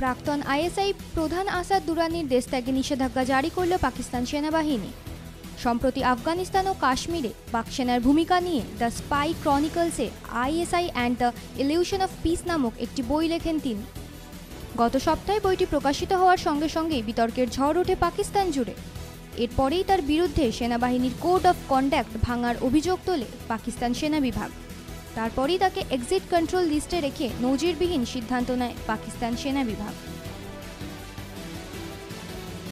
প্রাক্তন আইএসআই প্রধান আসাদ দুরানির দেশ ত্যাগে নিষেধাজ্ঞা জারি করল পাকিস্তান সেনাবাহিনী। সম্প্রতি আফগানিস্তান ও কাশ্মীরে পাক সেনার ভূমিকা নিয়ে the spy ক্রনিকলসে ISI and the illusion of peace নামক একটি বই লেখেন তিনি। গত সপ্তাহে বইটি প্রকাশিত হওয়ার সঙ্গে সঙ্গেই বিতর্কের ঝড় ওঠে পাকিস্তান জুড়ে। এরপরেই তার বিরুদ্ধে সেনাবাহিনীর কোড অফ কন্ডাক্ট ভাঙার অভিযোগ তোলে পাকিস্তান সেনা বিভাগ। তারপরেই তাকে এক্সিট কন্ট্রোল লিস্টে রেখে নজিরবিহীন সিদ্ধান্ত নেয় পাকিস্তান সেনা বিভাগ।